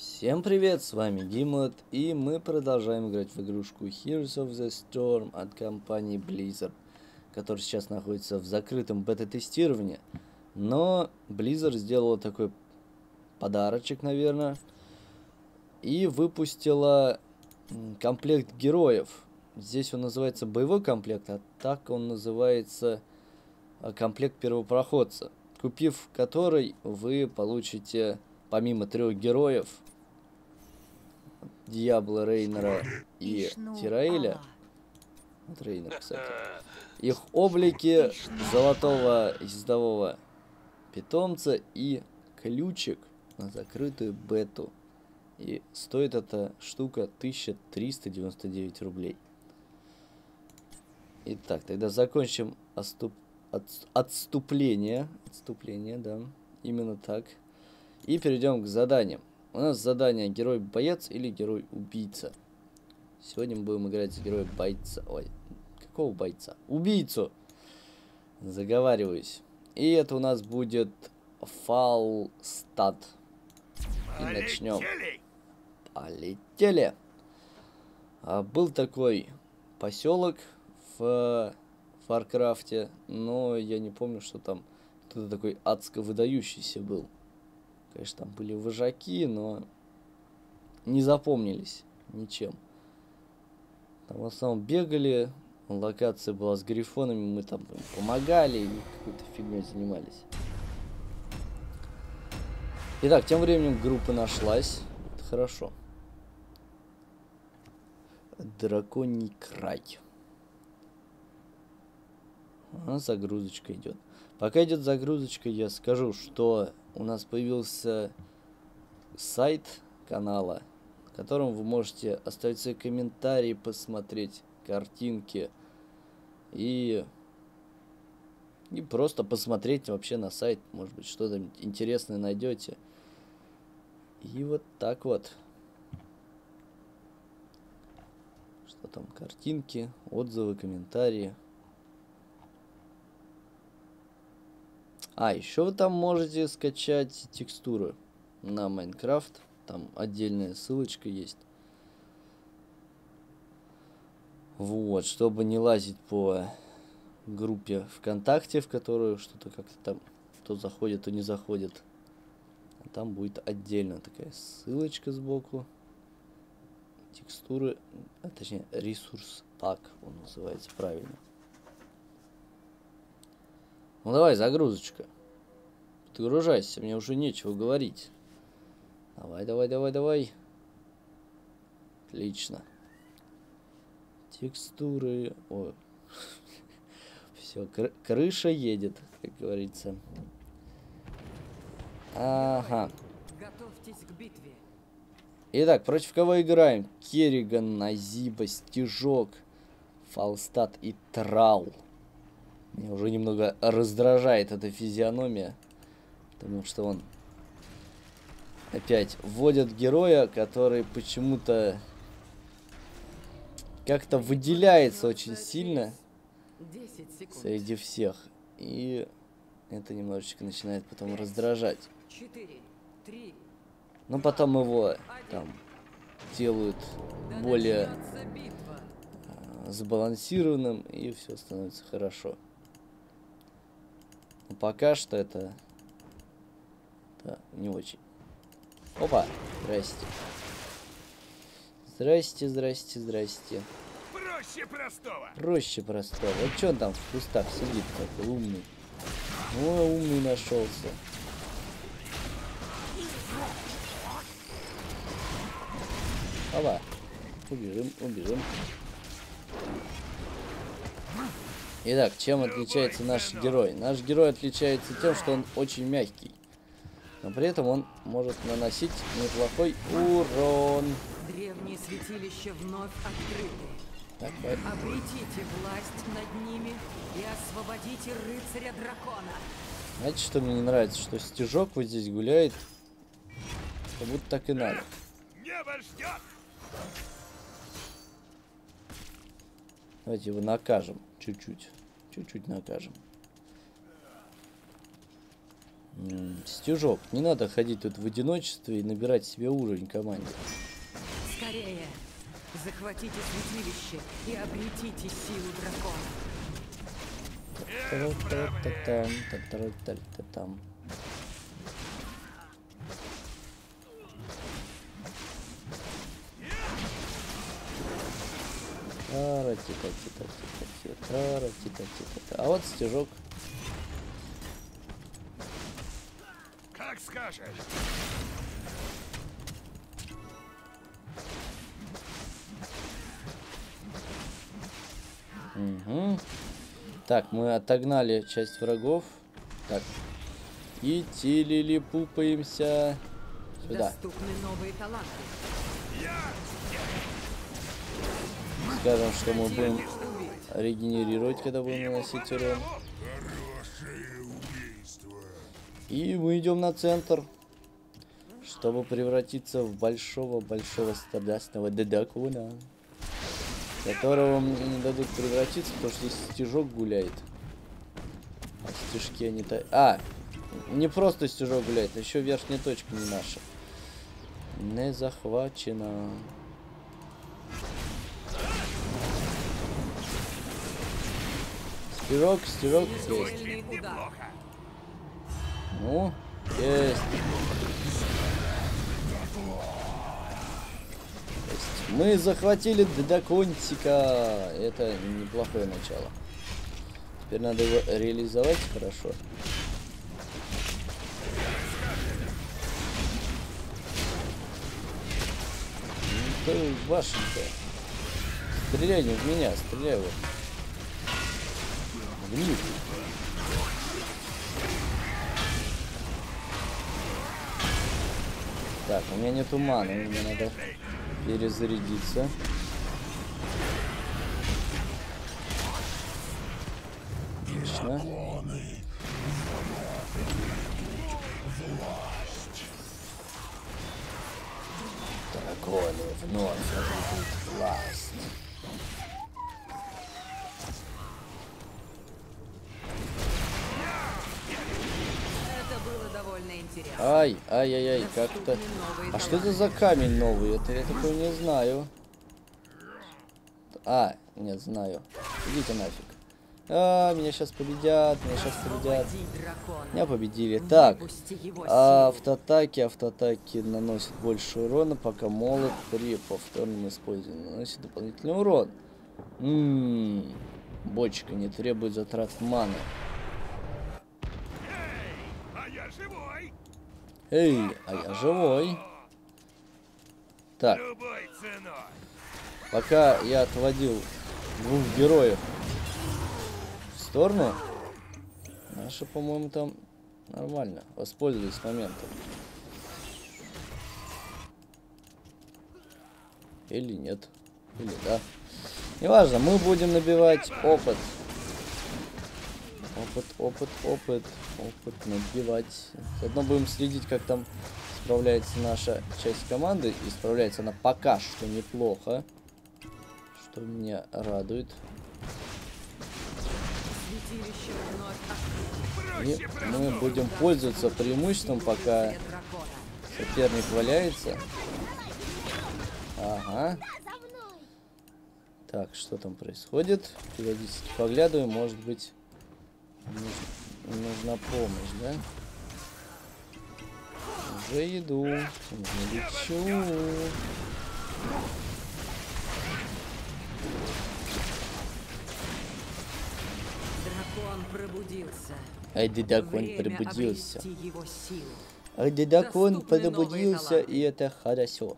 Всем привет, с вами Гимот, и мы продолжаем играть в игрушку Heroes of the Storm от компании Blizzard, которая сейчас находится в закрытом бета-тестировании. Но Blizzard сделала такой подарочек, наверное, и выпустила комплект героев. Здесь он называется боевой комплект, а так он называется а, комплект первопроходца, купив который вы получите помимо трех героев Диабло, Рейнера и Тираэля, вот Рейнер, кстати, их облики золотого ездового питомца и ключик на закрытую бету. И стоит эта штука 1399 рублей. Итак, тогда закончим отступ... от... отступление. Отступление, да. Именно так. И перейдем к заданиям. У нас задание герой-боец или герой-убийца. Сегодня мы будем играть за героя-бойца. Ой, какого бойца? Убийцу! Заговариваюсь. И это у нас будет Фалстад. И начнем. Полетели! А, был такой поселок в Варкрафте, но я не помню, что там кто-то такой адско выдающийся был. Конечно, там были вожаки, но не запомнились ничем. Там в основном бегали, локация была с грифонами, мы там помогали и какой-то фигней занимались. Итак, тем временем группа нашлась. Это хорошо. Драконий край. А, загрузочка идет. Пока идет загрузочка, я скажу, что у нас появился сайт канала, в котором вы можете оставить свои комментарии, посмотреть картинки и, и просто посмотреть вообще на сайт, может быть что-то интересное найдете. И вот так вот. Что там, картинки, отзывы, комментарии. А, еще вы там можете скачать текстуры на Майнкрафт. Там отдельная ссылочка есть. Вот, чтобы не лазить по группе ВКонтакте, в которую что-то как-то там то заходит, то не заходит. Там будет отдельно такая ссылочка сбоку. Текстуры, а точнее ресурс пак он называется правильно. Ну давай, загрузочка. Подгружайся, мне уже нечего говорить. Давай, давай, давай, давай. Отлично. Текстуры. О. Все, кры крыша едет, как говорится. Ага. Готовьтесь к битве. Итак, против кого играем? Керриган, Назиба, Стежок, Фалстад и Трал. Меня уже немного раздражает эта физиономия. Потому что он опять вводит героя, который почему-то как-то выделяется очень сильно среди всех. И это немножечко начинает потом раздражать. Но потом его там делают более а, сбалансированным, и все становится хорошо. Но пока что это да, не очень. Опа, здрасте. Здрасте, здрасте, здрасте. Проще простого. Проще простого. Вот что он там в кустах сидит такой умный? О, умный нашелся. Опа. Убежим, убежим. Итак, чем отличается наш герой? Наш герой отличается тем, что он очень мягкий. Но при этом он может наносить неплохой урон. Древние святилища вновь открыты. Так, Обретите власть над ними и освободите рыцаря дракона. Знаете, что мне не нравится? Что стежок вот здесь гуляет. Как будто так и надо. Небо ждет! Давайте его накажем. Чуть-чуть. Чуть-чуть накажем. Стежок. Не надо ходить тут в одиночестве и набирать себе уровень команде. Скорее! Захватите святилище и обретите силу дракона. Та-та-та-та-там, та-та-та-та-там. Тара-ти-та-ти-та-ти-та-ти, тара-ти-та-ти-та-та. А вот стежок. Как скажешь. Мгм. Так, мы отогнали часть врагов. Так. И телелепупаемся сюда. Доступны новые таланты. Скажем, что мы будем регенерировать, когда будем наносить урон. И мы идем на центр, чтобы превратиться в большого-большого страдастного дедакуна, которого мне не дадут превратиться, потому что здесь стежок гуляет. А стежки они то... А! Не просто стежок гуляет, еще верхняя точка не наша. Не захвачена. Удар. Неплохо. Ну, есть. То есть мы захватили Дедаконтика. Это неплохое начало. Теперь надо его реализовать хорошо. Ну, ты Вашенька. Стреляй не в меня, стреляй вот. Них. Так, у меня нет маны, мне надо перезарядиться. Довольно интересно. Ай, ай-яй-яй, как-то... А что это за камень новый? Это я такой не знаю. А, нет, знаю. Идите нафиг. А, меня сейчас победят, меня сейчас победят. Меня победили. Так, а, автоатаки, автоатаки наносят больше урона, пока молот при повторном использовании наносит дополнительный урон. Ммм, бочка не требует затрат маны. Эй, а я живой. Так. Пока я отводил двух героев в сторону, наши, по-моему, там нормально воспользовались моментом. Или нет. Или да. Неважно, мы будем набивать опыт. Опыт, опыт, опыт. Опыт набивать. Заодно будем следить, как там справляется наша часть команды. И справляется она пока что неплохо. Что меня радует. И мы будем пользоваться преимуществом, пока соперник валяется. Ага. Так, что там происходит? Периодически поглядываю, может быть, нужна помощь, да? Уже иду, уже лечу. Дракон пробудился. Ай, дедак, он Время пробудился. обрести его силу. Ай, дедак, он Доступны новые пробудился, и это хорошо.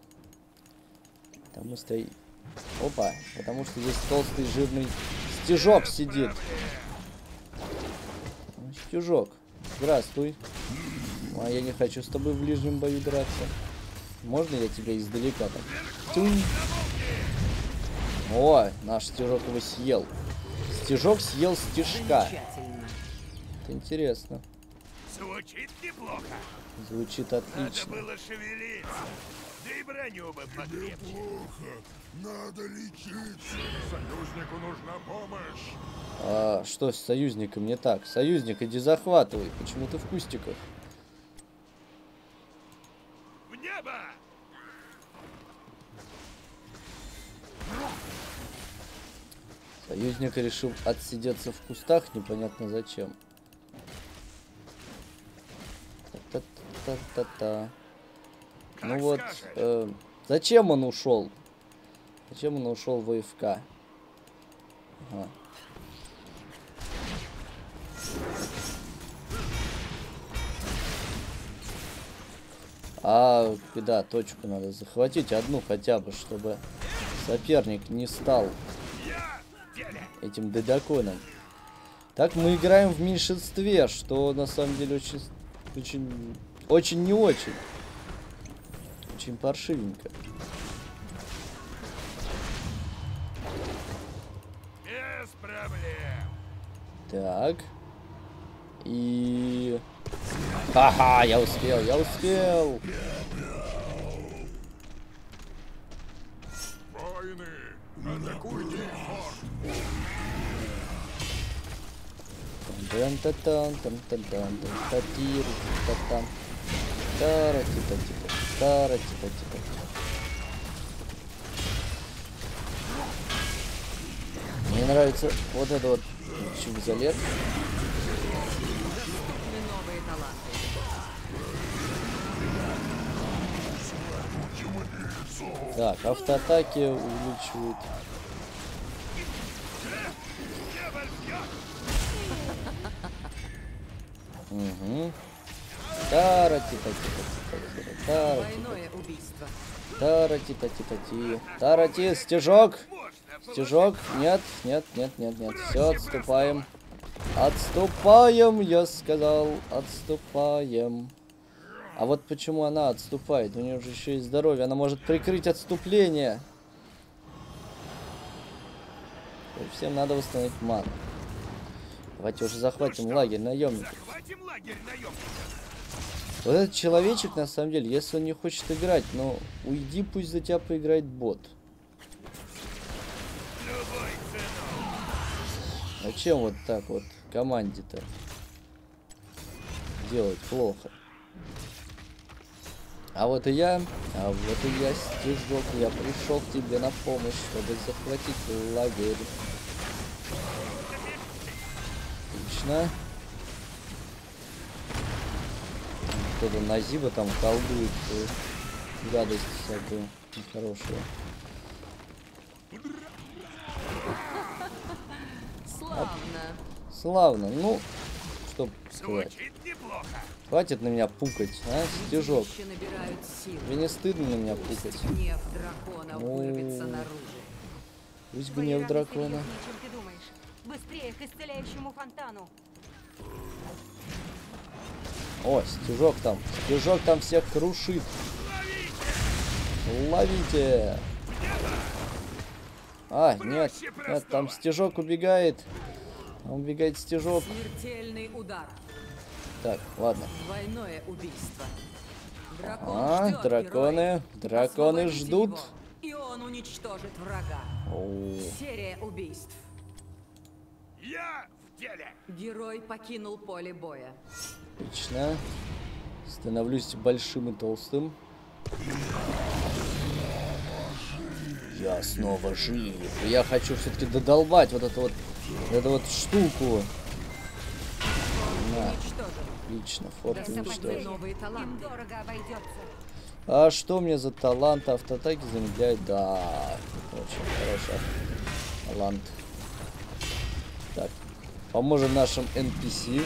Потому что... Опа, потому что здесь толстый жирный стежок сидит. Стежок, здравствуй. А я не хочу с тобой в ближнем бою драться. Можно я тебя издалека так? Тюнь. О, наш стежок его съел. Стежок съел стежка. Это интересно. Звучит неплохо. Звучит Надо отлично. было шевелиться. Да и броню бы покрепче. Надо лечиться. Союзнику нужна помощь. А что с союзником не так? Союзник, иди захватывай. Почему ты в кустиках? небо! Союзник решил отсидеться в кустах, непонятно зачем. Та-та-та-та-та. Ну вот, э, зачем он ушел? Зачем он ушел в АФК? Ага. А, да, точку надо захватить, одну хотя бы, чтобы соперник не стал этим дедаконом. Так мы играем в меньшинстве, что на самом деле очень, очень, очень не очень. Очень паршивенько. Без проблем! Так. И... Ха-ха, я успел, я успел. Воины, атакуйте их форт. Тара типа типа тара типа типа Мне нравится вот это вот новые таланты. Так, автоатаки увеличивают. Угу. Тара типа типа типа типа тара Двойное убийство. тара типа типа ти. Тара ти стежок? Стежок? Нет нет нет нет нет. Все отступаем. Отступаем я сказал отступаем. А вот почему она отступает? У нее же еще и здоровье. Она может прикрыть отступление. Всем надо восстановить ману давайте уже захватим лагерь наемников. Захватим лагерь наемников! Вот этот человечек, на самом деле, если он не хочет играть, ну, уйди, пусть за тебя поиграет бот. Ценой! Зачем вот так вот команде-то делать плохо? А вот и я, а вот и я, Стежок, я пришел к тебе на помощь, чтобы захватить лагерь. Отлично. Кто-то на Зиба там колдует э, гадость всякую нехорошую. Славно. Славно, ну, что сказать. Звучит неплохо! Хватит на меня пукать, а, стежок. Тебе не стыдно на меня пукать? Гнев дракона Ну. вырвется наружу. Пусть гнев дракона. думаешь. Быстрее к исцеляющему фонтану. О, стежок там. Стежок там всех крушит. Ловите! А, нет, нет, там стежок убегает. Убегает стежок. Смертельный удар. Так, ладно. Двойное убийство. Дракон А, ждет драконы, героя. драконы ждут. его, и он уничтожит врага. О, Серия убийств. Я в деле! Герой покинул поле боя. отлично. Становлюсь большим и толстым. Я снова жив. Я хочу все-таки додолбать вот эту вот, эту вот штуку. На, отлично, форт уничтожен. А что мне за талант автоатаки замедляет? Да, очень хороший талант. Так, поможем нашим NPC.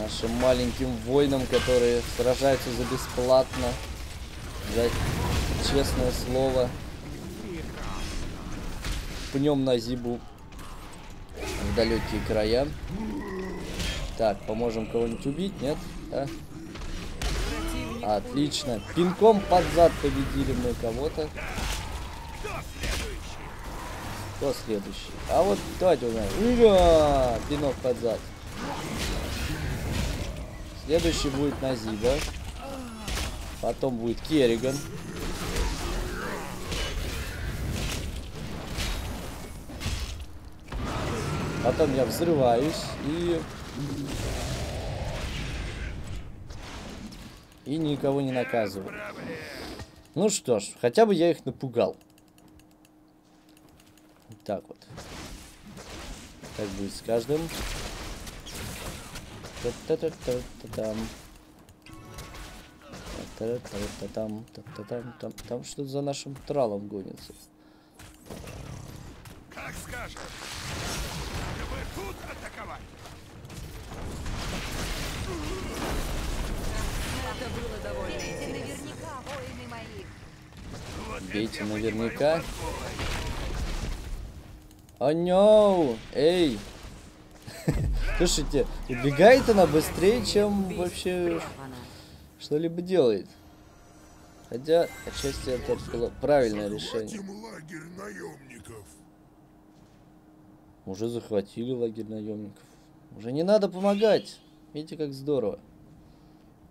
Нашим маленьким воинам, которые сражаются за бесплатно. За честное слово. Пнем на зибу в далекие края. Так, поможем кого-нибудь убить, нет? Да? Отлично. Пинком под зад победили мы кого-то. Кто следующий? А вот давайте узнаем. Ура! Пинок под зад. Следующий будет Назиба. Потом будет Керриган. Потом я взрываюсь и... И никого не наказываю. Ну что ж, хотя бы я их напугал. Так вот. Так будет с каждым. Та-та-та-та-та-там. Та-та-та-та-там. Та-та-там. Там, там что-то за нашим тралом гонится. Как скажешь. Чтобы тут атаковать. Это было довольно Бейте наверняка, О, no! Эй! Слушайте, убегает она быстрее, чем вообще что-либо делает. Хотя, отчасти это было правильное решение. Уже захватили лагерь наемников. Уже не надо помогать. Видите, как здорово.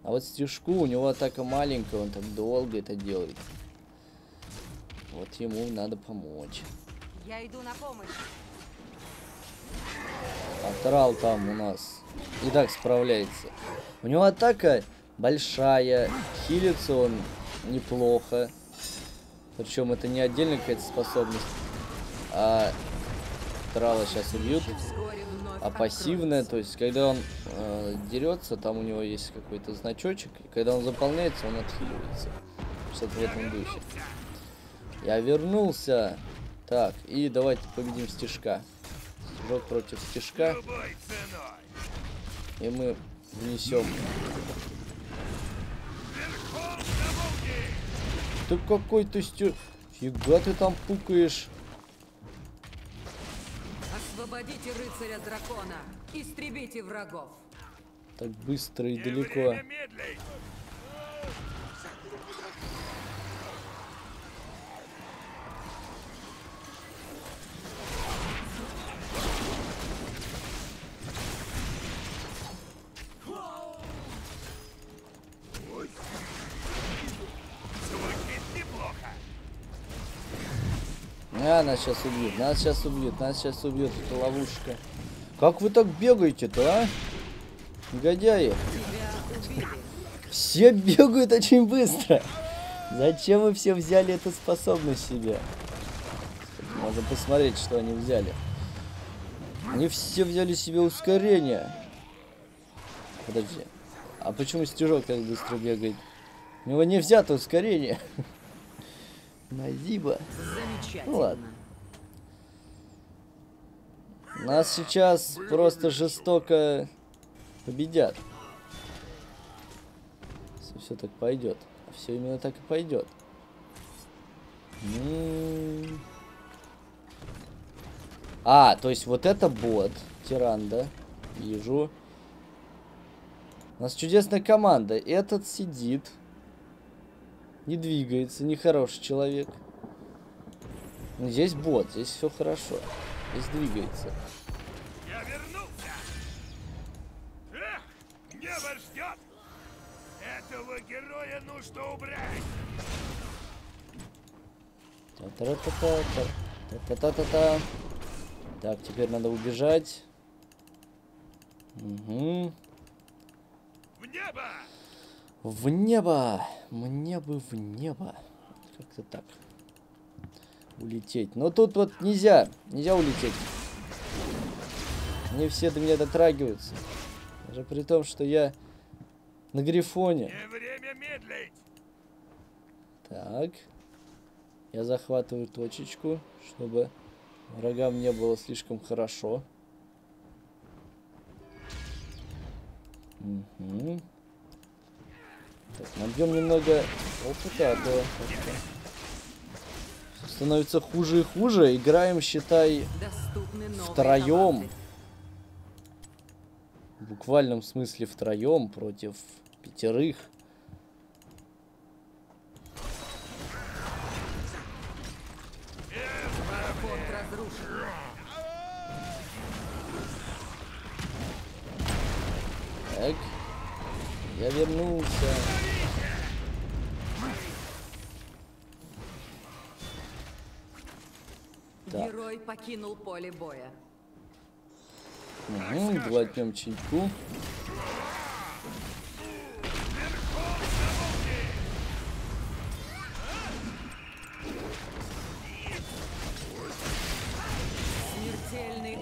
А вот стежку, у него атака маленькая, он так долго это делает. Вот ему надо помочь. Я иду на помощь. Авторал там у нас и так справляется. У него атака большая, хилится он неплохо. Причем это не отдельная какая-то способность, а Трала сейчас убьют. А пассивная, то есть когда он э, дерется, там у него есть какой-то значочек, и когда он заполняется, он отхиливается. Что-то в этом духе. Я вернулся. Так, и давайте победим стежка. Стежок против ценой. И мы внесем. Ты какой ты стеж... Фига ты там пукаешь. Освободите рыцаря дракона. Истребите врагов. Так быстро и далеко. Нас сейчас убьют, нас сейчас убьют, нас сейчас убьют. Это ловушка. Как вы так бегаете-то, а? Негодяи. Все бегают очень быстро. Зачем вы все взяли эту способность себе? Можно посмотреть, что они взяли. Они все взяли себе ускорение. Подожди. А почему стежок так быстро бегает? У него не взято ускорение. Назиба. Ну ладно. Нас сейчас просто жестоко победят. Если все так пойдет. Все именно так и пойдет. А, то есть вот это бот. Тиран, да? Вижу. У нас чудесная команда. Этот сидит. Не двигается. Нехороший человек. Ну, Здесь бот, здесь все хорошо. Двигается. Я вернулся. Эх, небо ждет. Этого героя нужно убрать. Та-та-та-та-та. Та-та-та-та-та. Так, теперь надо убежать. Угу. В небо. В небо! Мне бы в небо. Как-то так. Улететь. Но тут вот нельзя. Нельзя улететь. Они все до меня дотрагиваются. Даже при том, что я на грифоне. Не время медлить. Так. Я захватываю точечку, чтобы врагам не было слишком хорошо. Угу. Так, набьем немного опыта, а то становится хуже и хуже. Играем, считай, Втроем. в буквальном смысле втроем против пятерых. Так. Я вернулся. Так. Герой покинул поле боя. Угу, глотнем чайку.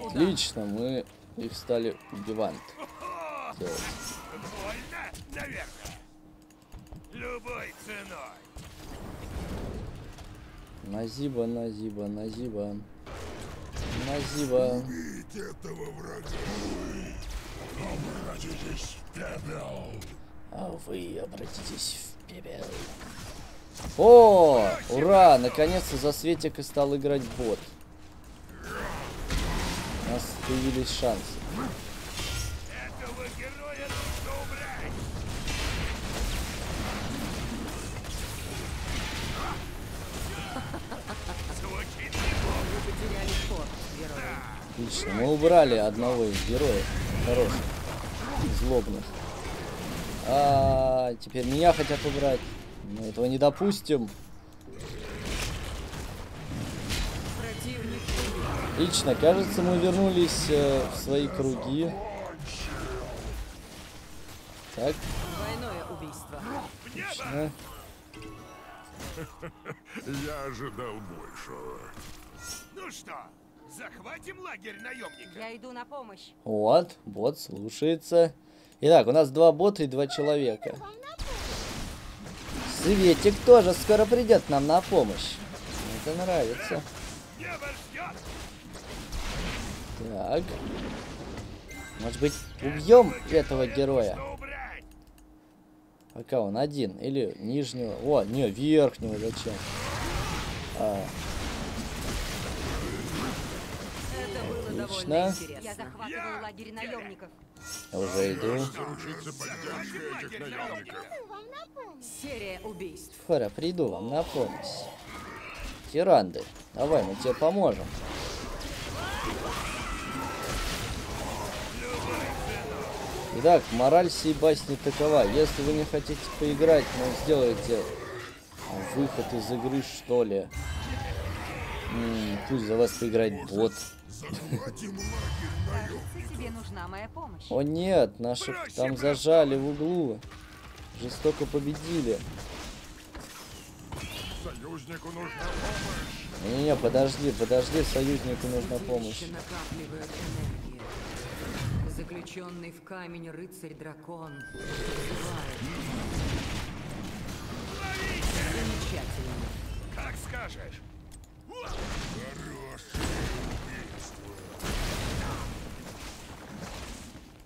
Отлично, мы их стали убивать. Делать. Любой ценой. Назиба, назиба, назиба. Назиба. Убить этого врага. Обратитесь в пепел. А вы обратитесь в пепел. О, ура! Наконец-то за Светик и стал играть бот. У нас появились шансы. Отлично, мы убрали одного из героев. Хороших. Злобных. А, теперь меня хотят убрать. Мы этого не допустим. Отлично, кажется, мы вернулись э, в свои круги. Так, Двойное убийство. отлично. Я ожидал большего. Ну что, захватим лагерь наемников? Я иду на помощь. Вот, бот слушается. Итак, у нас два бота и два человека. Светик тоже скоро придет нам на помощь. Это нравится. Так. Может быть, убьем этого героя? Он один. Или нижнего. О, не, верхнего зачем? А, Это было довольно Отлично. Я интересно. захватываю лагерь наемников. я уже иду. Серия убийств. Скоро приду вам на помощь. Тиранды, давай, мы тебе поможем. Итак, мораль сей басни такова. Если вы не хотите поиграть, но сделайте выход из игры, что ли. М, пусть за вас поиграет бот. О нет, наших там зажали в углу. Жестоко победили. Союзнику нужна помощь. Не-не, подожди, подожди, союзнику нужна помощь. Заключенный в камень рыцарь-дракон. Замечательно. Как скажешь.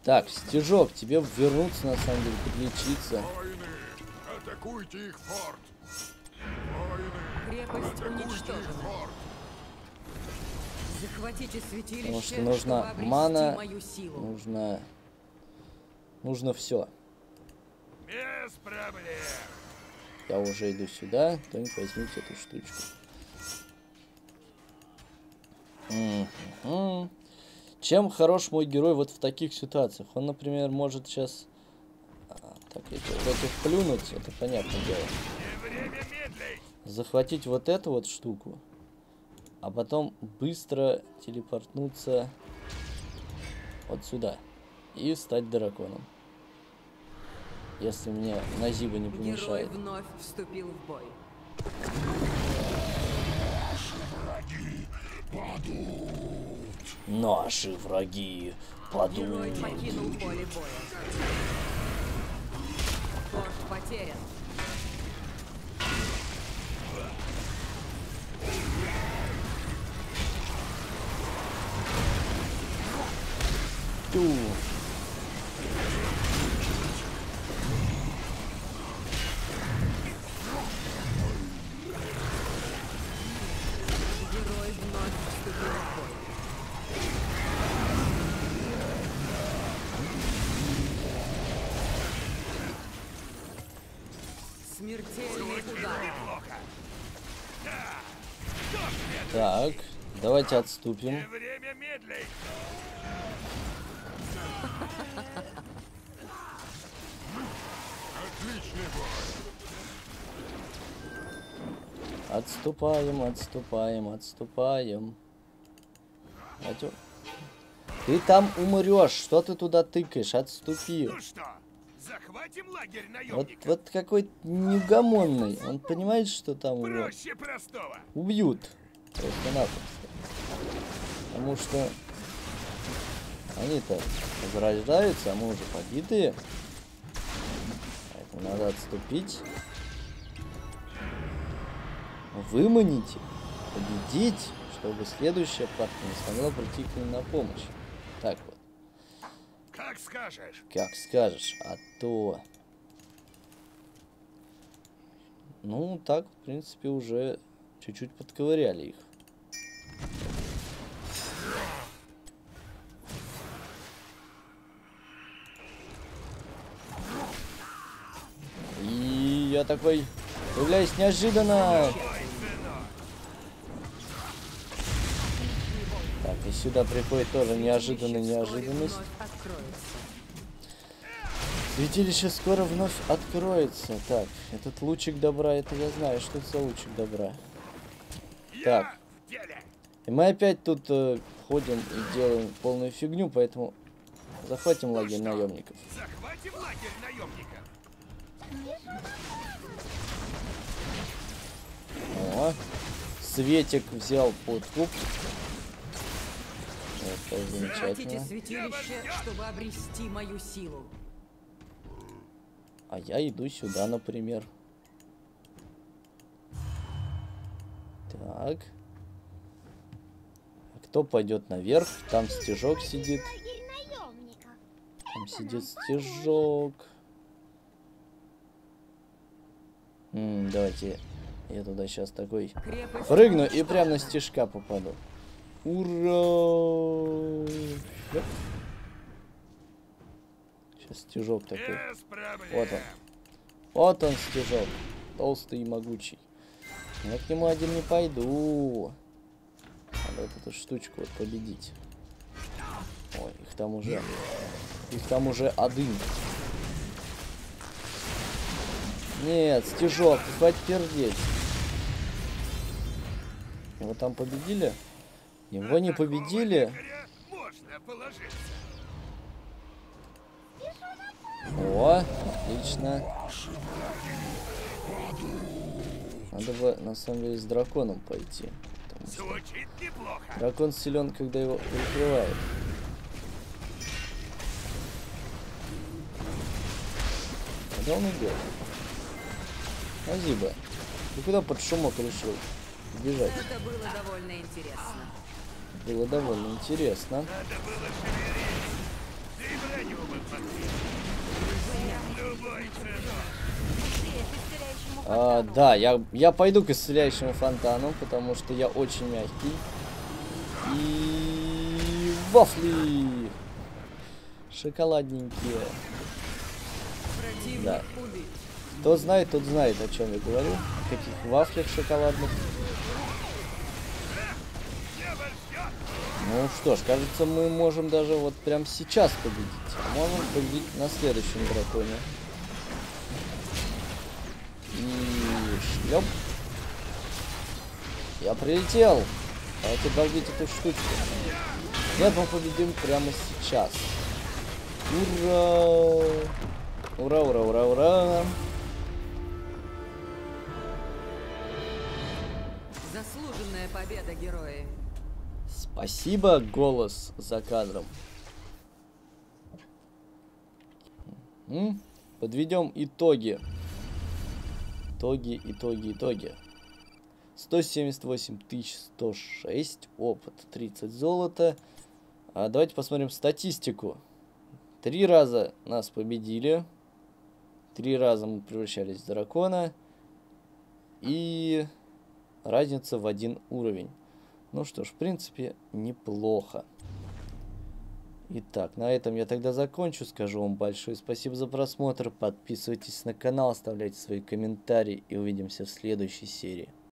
Так, Стежок, тебе вернуться, на самом деле, подлечиться. Воины, атакуйте их форт. Воины, Крепость атакуйте их уничтожена. форт. Захватите святилище, Потому что нужна мана. мою силу. Нужно... Нужно все. Без проблем. Я уже иду сюда. Кто-нибудь возьмите эту штучку. Мгм. Чем хорош мой герой вот в таких ситуациях? Он, например, может сейчас... Так, эти, вот этих плюнуть, это понятное дело. Захватить вот эту вот штуку, а потом быстро телепортнуться вот сюда и стать драконом. Если мне Назиба не Герой помешает. вновь вступил в бой. Наши враги Герой падут. покинул поле боя. Форт потерян. Неплохо. Так, давайте отступим. Отступаем, отступаем, отступаем. Атё. Ты там умрешь, что ты туда тыкаешь? Отступи. Ну что, захватим лагерь Вот, вот какой неугомонный. Он понимает, что там его убьют. Просто-напросто. Потому что Они-то возрождаются, а мы уже побитые. Поэтому надо отступить. Выманить победить, чтобы следующая партия не смогла прийти к ним на помощь. Так вот. Как скажешь. Как скажешь, а то... Ну, так, в принципе, уже чуть-чуть подковыряли их. И я такой появляюсь неожиданно. И сюда приходит тоже неожиданная неожиданность. Святилище скоро вновь откроется. Так, этот лучик добра, это я знаю, что это за лучик добра. Так. И мы опять тут э, ходим и делаем полную фигню, поэтому захватим лагерь наемников. Захватим лагерь наемников. О, Светик взял подкуп. Это замечательно. святилище, чтобы обрести мою силу. А я иду сюда, например. Так. А кто пойдет наверх? Там стежок сидит. Там сидит стежок. М, давайте я туда сейчас такой прыгну и прямо на стежка попаду. Ура! Сейчас стежок такой. Вот он. Вот он стежок. Толстый и могучий. Я к нему один не пойду. Надо вот эту штучку вот победить. Ой, их там уже. Их там уже один. Нет, стежок, хватит пердеть. Его там победили? Его не победили? О, отлично. Надо бы, на самом деле, с драконом пойти. дракон силен, когда его прикрывает. Куда он идет? Азиба, ты куда под шумок решил бежать? Это было довольно интересно. Было довольно интересно. А, да, я, я пойду к исцеляющему фонтану, потому что я очень мягкий. И вафли! Шоколадненькие. Да. Кто знает, тот знает, о чем я говорю. О каких вафлях шоколадных. Ну что ж, кажется, мы можем даже вот прям сейчас победить. Можем победить на следующем драконе. И шлеп. Я прилетел. Давайте долбить эту штучку. Нет, мы победим прямо сейчас. Ура! Ура, ура, ура, ура! Заслуженная победа, герои. Спасибо, голос за кадром. Подведем итоги. Итоги, итоги, итоги. 178 106, опыт 30 золота. А давайте посмотрим статистику. Три раза нас победили. Три раза мы превращались в дракона. И разница в один уровень. Ну что ж, в принципе, неплохо. Итак, на этом я тогда закончу. Скажу вам большое спасибо за просмотр. Подписывайтесь на канал, оставляйте свои комментарии и увидимся в следующей серии.